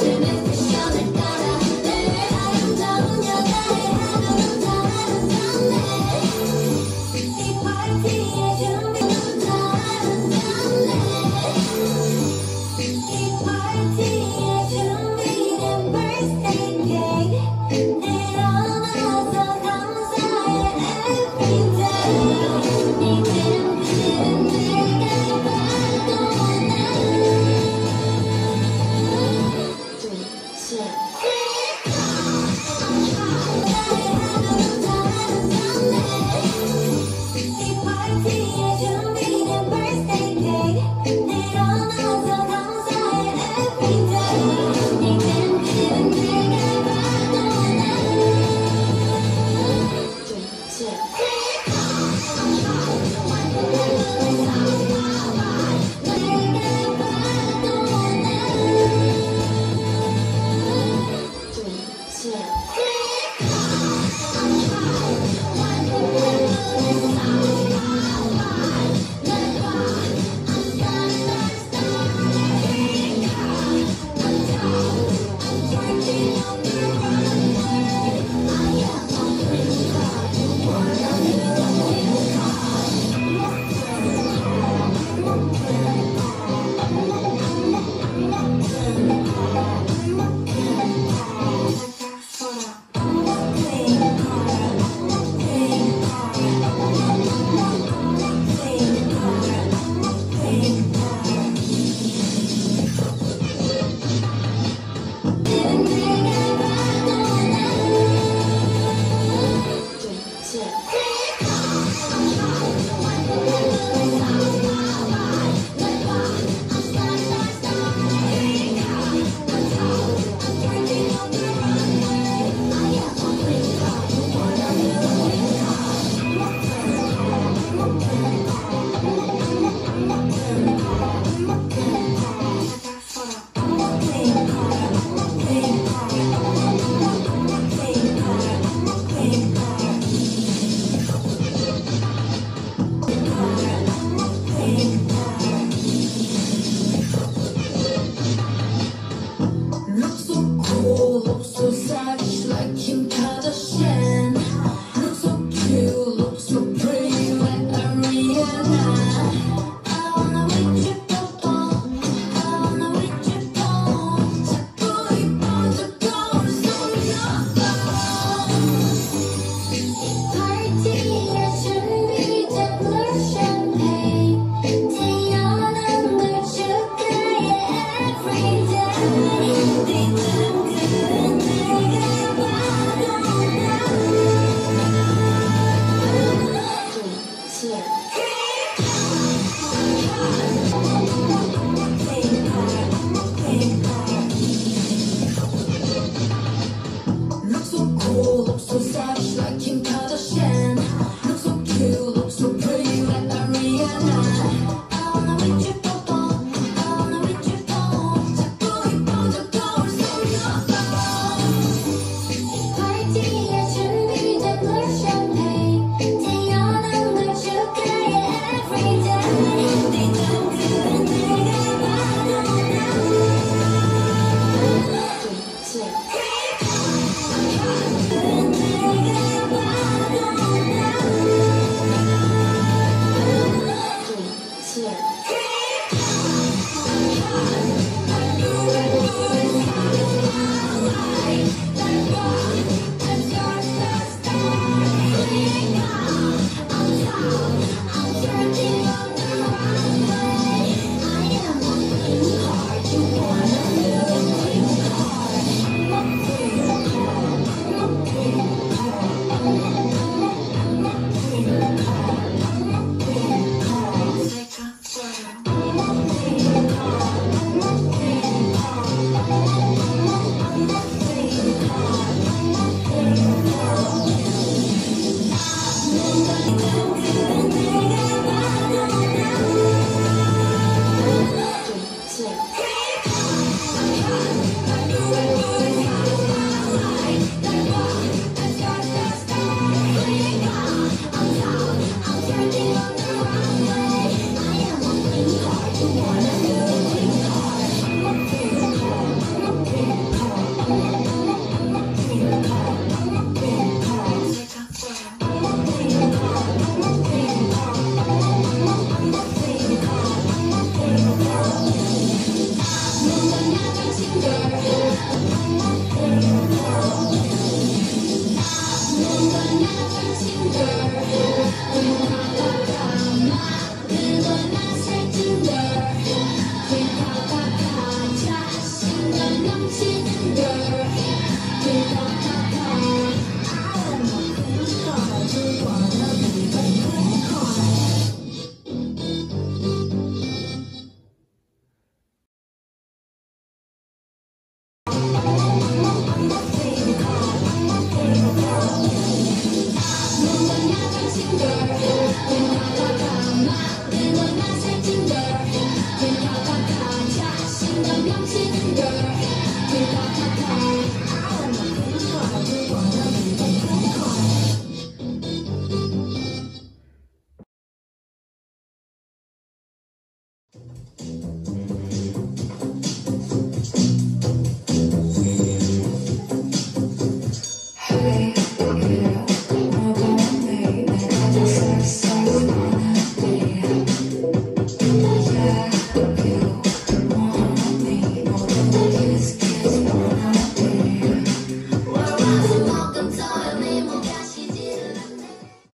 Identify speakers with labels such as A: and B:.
A: Imagine it.